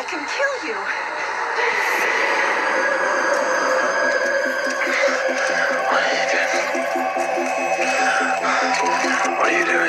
I can kill you. What are you doing? What are you doing?